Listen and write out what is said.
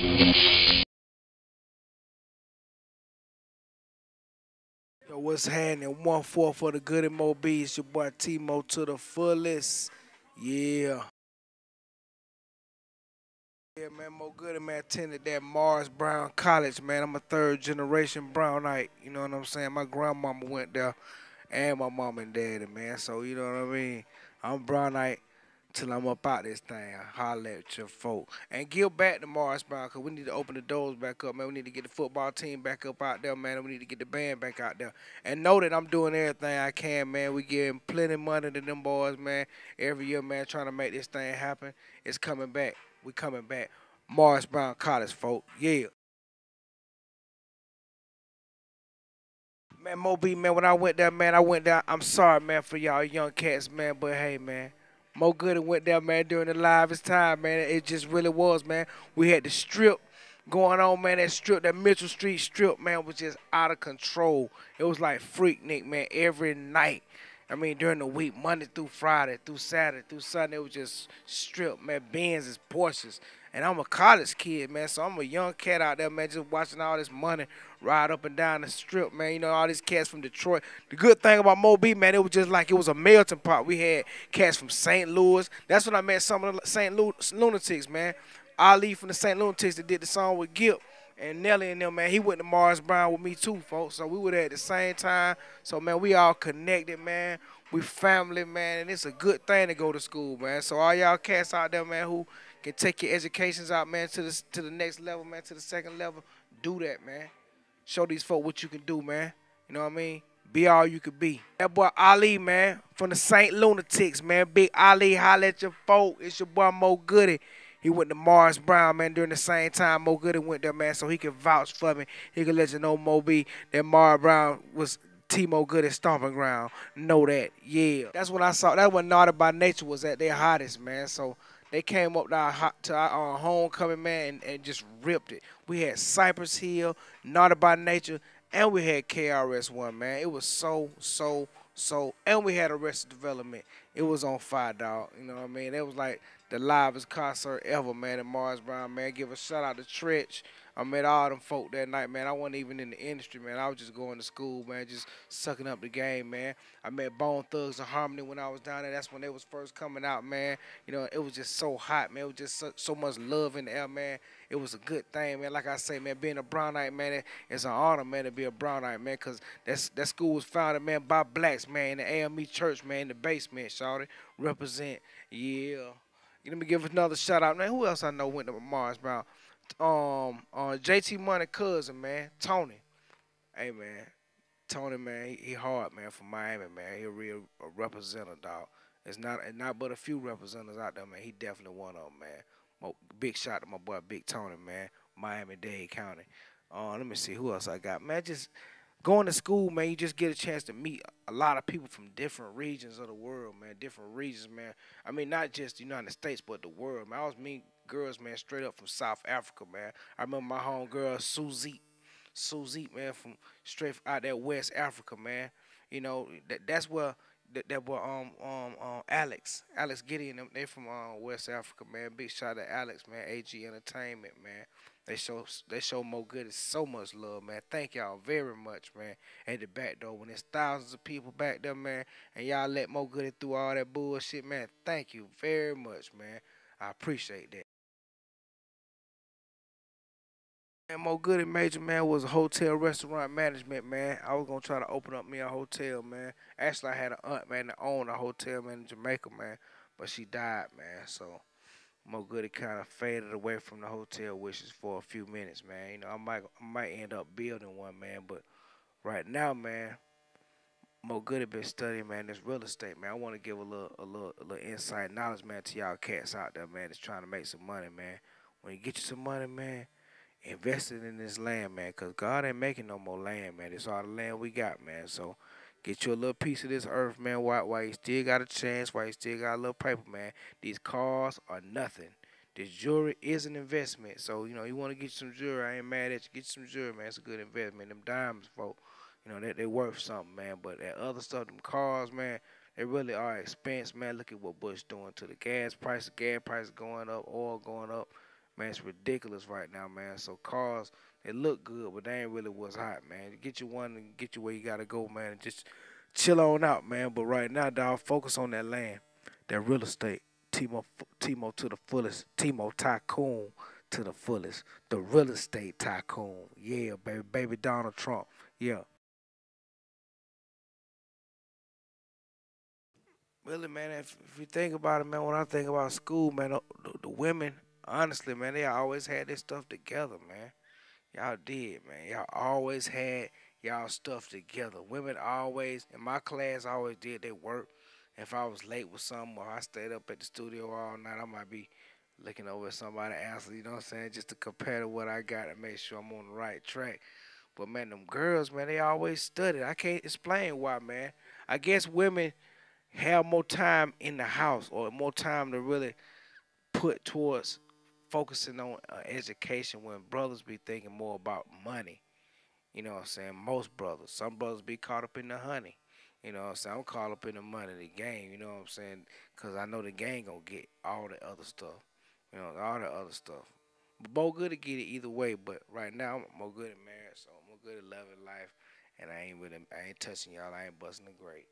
Yo, what's happening? One four for the good and Mo B. It's your boy Timo to the fullest. Yeah. Yeah, man, Mo Goodie, man, attended that Morris Brown College, man. I'm a third generation Brownite. You know what I'm saying? My grandmama went there and my mom and daddy, man. So, you know what I mean? I'm Brownite till I'm up out this thing. Holler at your folk. And give back to Morris Brown, because we need to open the doors back up, man. We need to get the football team back up out there, man. We need to get the band back out there. And know that I'm doing everything I can, man. We giving plenty money to them boys, man. Every year, man, trying to make this thing happen. It's coming back. We coming back. Morris Brown College, folk. Yeah. Man, Moby, man, when I went there, man, I went there. I'm sorry, man, for y'all young cats, man, but hey, man. Mo Goodie went there, man, during the livest time, man. It just really was, man. We had the strip going on, man. That strip, that Mitchell Street strip, man, was just out of control. It was like Freaknik, man, every night. I mean, during the week, Monday through Friday, through Saturday, through Sunday, it was just strip, man. Benz is Porsches. And I'm a college kid, man, so I'm a young cat out there, man, just watching all this money ride up and down the strip, man. You know, all these cats from Detroit. The good thing about Moby, man, it was just like it was a melting pot. We had cats from St. Louis. That's when I met some of the St. Louis Lunatics, man. Ali from the St. Lunatics that did the song with Gipp and Nelly and them, man, he went to Morris Brown with me too, folks. So we were there at the same time. So man, we all connected, man. We family, man, and it's a good thing to go to school, man. So all y'all cats out there, man, who can take your educations out, man, to the to the next level, man, to the second level, do that, man. Show these folk what you can do, man. You know what I mean? Be all you could be. That boy Ali, man, from the St. Lunatics, man. Big Ali, holla at your folk. It's your boy Mo Goodie. He went to Morris Brown, man, during the same time Mo Goodie went there, man, so he could vouch for me. He could let you know, Mo B, that Morris Brown was T-Mo Goodie stomping ground. Know that, yeah. That's when I saw, that's when Naughty by Nature was at their hottest, man. So they came up to our, to our uh, homecoming, man, and, and, just ripped it. We had Cypress Hill, Naughty by Nature, and we had KRS-One, man. It was so, so, so, and we had Arrested Development. It was on fire, dog. You know what I mean? It was like the livest concert ever, man, at Morris Brown, man. Give a shout out to Treach. I met all them folk that night, man. I wasn't even in the industry, man. I was just going to school, man, just sucking up the game, man. I met Bone Thugs and Harmony when I was down there. That's when they was first coming out, man. You know, it was just so hot, man. It was just so, so much love in the air, man. It was a good thing, man. Like I say, man, being a Brownite, man, it's an honor, man, to be a Brownite, man, because that's, that school was founded, man, by blacks, man, in the AME church, man, in the basement, shawty. Represent, yeah. Let me give another shout out, man. Who else I know went to Morris Brown? Um uh, JT Money cousin, man, Tony. Hey man, Tony man, he, he, hard man from Miami, man. He a real a representative, dog. It's not it's not but a few representatives out there, man. He definitely one of them, man. big shout to my boy Big Tony, man. Miami Dade County. Uh, let me see who else I got, man. Just going to school, man, you just get a chance to meet a lot of people from different regions of the world, man. Different regions, man. I mean, not just the United States, but the world, man. I was meeting girls, man, straight up from South Africa, man. I remember my home girl, Suzie. Suzie, man, from straight out there West Africa, man. You know, that that's where that, that were um um um Alex, Alex Gideon, they from uh, West Africa, man. Big shout out to Alex, man. AG Entertainment, man. They show they show Mo Goodie so much love, man. Thank y'all very much, man. At the back door, when there's thousands of people back there, man, and y'all let Mo Goodie through all that bullshit, man. Thank you very much, man. I appreciate that. And Mo Goodie Major man was a hotel restaurant management man. I was gonna try to open up me a hotel man. Actually, I had an aunt man that owned a hotel man in Jamaica man, but she died man. So Mo Goodie kind of faded away from the hotel wishes for a few minutes man. You know, I might I might end up building one man, but right now man, Mo Goody been studying man this real estate man. I want to give a little a little a little inside knowledge man to y'all cats out there man that's trying to make some money man. When you get you some money man invested in this land, man, because God ain't making no more land, man. It's all the land we got, man. So get you a little piece of this earth, man, while, while you still got a chance, while you still got a little paper, man. These cars are nothing. This jewelry is an investment. So, you know, you want to get some jewelry, I ain't mad at you. Get some jewelry, man. It's a good investment. Them diamonds, folks, you know, they, they worth something, man. But that other stuff, them cars, man, they really are expensive, man. Look at what Bush doing to the gas prices. Gas price going up, oil going up Man, it's ridiculous right now, man. So cars, they look good, but they ain't really what's hot, man. Get you one and get you where you gotta go, man, and just chill on out, man. But right now, dog, focus on that land, that real estate. Timo, Timo to the fullest. Timo tycoon to the fullest. The real estate tycoon. Yeah, baby, baby Donald Trump. Yeah. Really, man, if, if you think about it, man, when I think about school, man, the, the women, honestly, man, they always had this stuff together, man. Y'all did, man. Y'all always had y'all stuff together. Women always, in my class, always did their work. If I was late with something or I stayed up at the studio all night, I might be looking over at somebody answer, you know what I'm saying, just to compare to what I got and make sure I'm on the right track. But man, them girls, man, they always studied. I can't explain why, man. I guess women have more time in the house or more time to really put towards focusing on uh, education when brothers be thinking more about money. You know what I'm saying? Most brothers. Some brothers be caught up in the honey. You know what I'm saying? I'm caught up in the money, the game. You know what I'm saying? Because I know the gang going to get all the other stuff. You know, all the other stuff. But both good to get it either way. But right now, I'm more good at marriage. So I'm more good at loving life. And I ain't really, I ain't touching y'all. I ain't busting the great.